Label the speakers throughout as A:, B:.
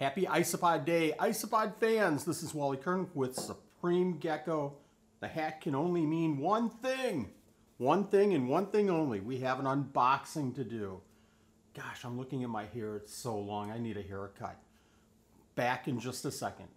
A: Happy Isopod Day, Isopod fans. This is Wally Kern with Supreme Gecko. The hat can only mean one thing. One thing and one thing only. We have an unboxing to do. Gosh, I'm looking at my hair. It's so long. I need a haircut. Back in just a second.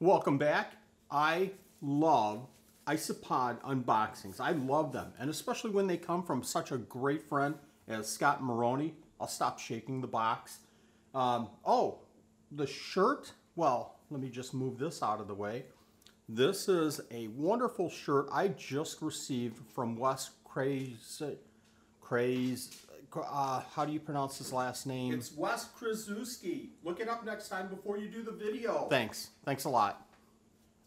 A: Welcome back. I love Isopod unboxings. I love them, and especially when they come from such a great friend as Scott Meroney. I'll stop shaking the box. Um, oh, the shirt. Well, let me just move this out of the way. This is a wonderful shirt I just received from Wes Craze. Craze. Uh, how do you pronounce his last name?
B: It's Wes Kraszewski. Look it up next time before you do the video.
A: Thanks. Thanks a lot.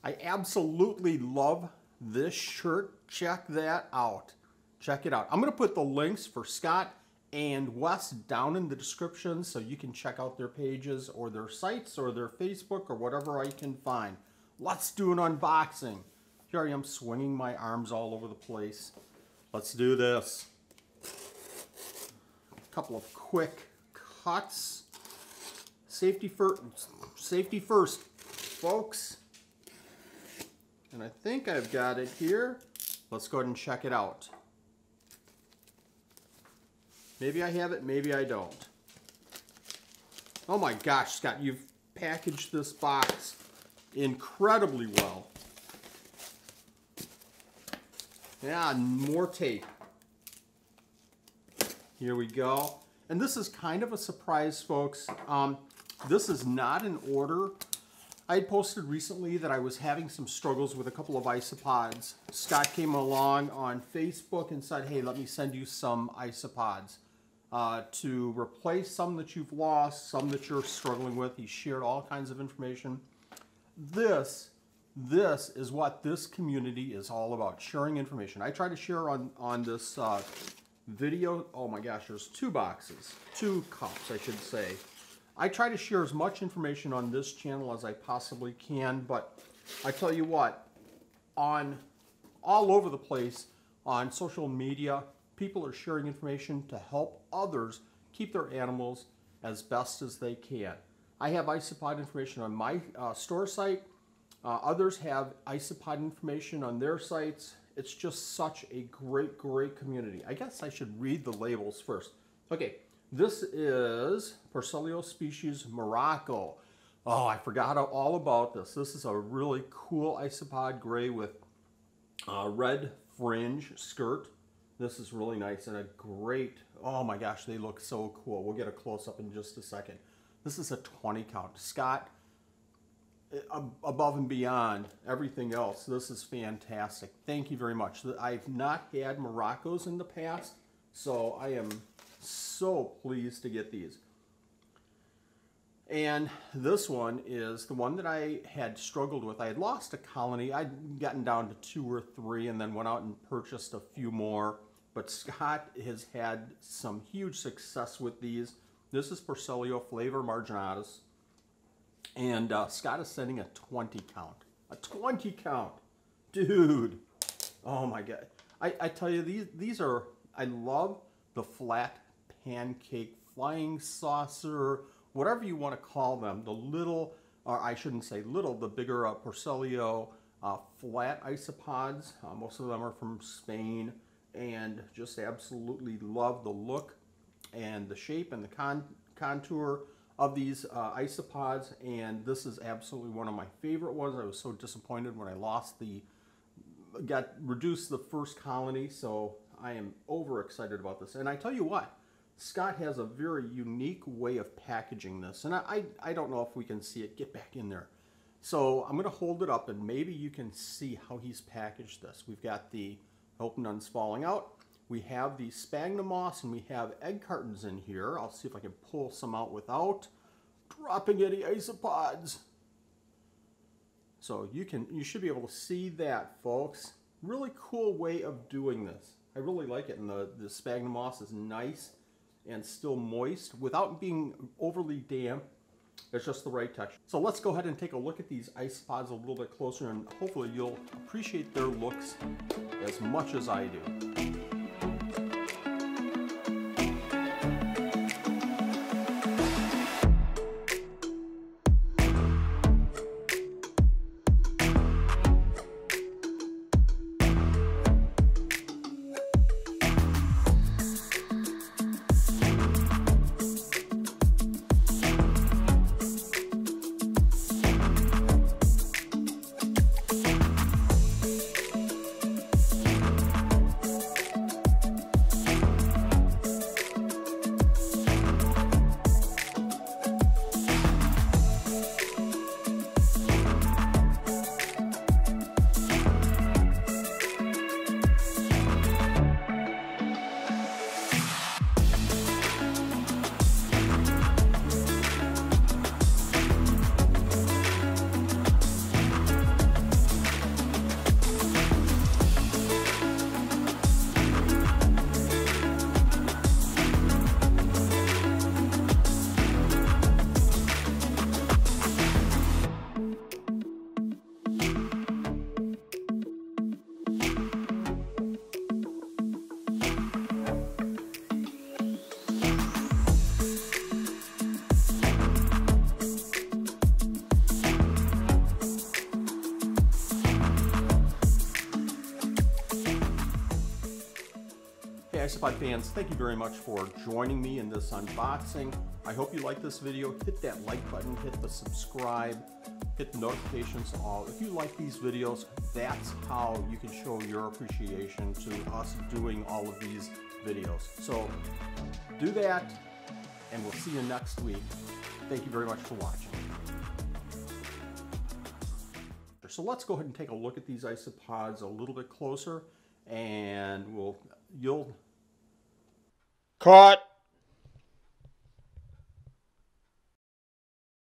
A: I absolutely love this shirt. Check that out. Check it out. I'm going to put the links for Scott and Wes down in the description so you can check out their pages or their sites or their Facebook or whatever I can find. Let's do an unboxing. Here I am swinging my arms all over the place. Let's do this. A couple of quick cuts. Safety first, safety first, folks. And I think I've got it here. Let's go ahead and check it out. Maybe I have it, maybe I don't. Oh my gosh, Scott, you've packaged this box incredibly well. Yeah, more tape. Here we go. And this is kind of a surprise, folks. Um, this is not an order. I had posted recently that I was having some struggles with a couple of isopods. Scott came along on Facebook and said, hey, let me send you some isopods uh, to replace some that you've lost, some that you're struggling with. He shared all kinds of information. This, this is what this community is all about, sharing information. I try to share on, on this uh, video, oh my gosh, there's two boxes, two cups, I should say. I try to share as much information on this channel as I possibly can, but I tell you what, on all over the place on social media, people are sharing information to help others keep their animals as best as they can. I have isopod information on my uh, store site. Uh, others have isopod information on their sites. It's just such a great, great community. I guess I should read the labels first. Okay, this is Porcellio species Morocco. Oh, I forgot all about this. This is a really cool isopod gray with uh, red fringe skirt. This is really nice and a great, oh my gosh, they look so cool. We'll get a close up in just a second. This is a 20 count. Scott, eh, above and beyond everything else, this is fantastic. Thank you very much. I've not had Moroccos in the past, so I am so pleased to get these. And this one is the one that I had struggled with. I had lost a colony. I'd gotten down to two or three and then went out and purchased a few more. But Scott has had some huge success with these. This is Porcellio flavomarginatus. And uh, Scott is sending a 20 count. A 20 count. Dude. Oh my God. I, I tell you, these, these are, I love the flat pancake, flying saucer, whatever you want to call them, the little, or I shouldn't say little, the bigger uh, Porcellio uh, flat isopods. Uh, most of them are from Spain and just absolutely love the look and the shape and the con contour of these uh, isopods and this is absolutely one of my favorite ones. I was so disappointed when I lost the, got reduced the first colony so I am over excited about this. And I tell you what, Scott has a very unique way of packaging this. And I, I, I don't know if we can see it. Get back in there. So I'm going to hold it up and maybe you can see how he's packaged this. We've got the open ends falling out. We have the sphagnum moss and we have egg cartons in here. I'll see if I can pull some out without dropping any isopods. So you can you should be able to see that folks. Really cool way of doing this. I really like it and the, the sphagnum moss is nice and still moist without being overly damp. It's just the right texture. So let's go ahead and take a look at these isopods a little bit closer and hopefully you'll appreciate their looks as much as I do. Isopod fans, thank you very much for joining me in this unboxing. I hope you like this video. Hit that like button, hit the subscribe, hit the notifications all. If you like these videos, that's how you can show your appreciation to us doing all of these videos. So do that, and we'll see you next week. Thank you very much for watching. So let's go ahead and take a look at these isopods a little bit closer, and we'll you'll
C: Caught